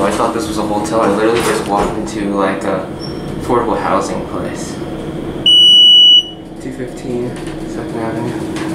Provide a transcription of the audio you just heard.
I thought this was a hotel. I literally just walked into like a affordable housing place. 215 Second Avenue.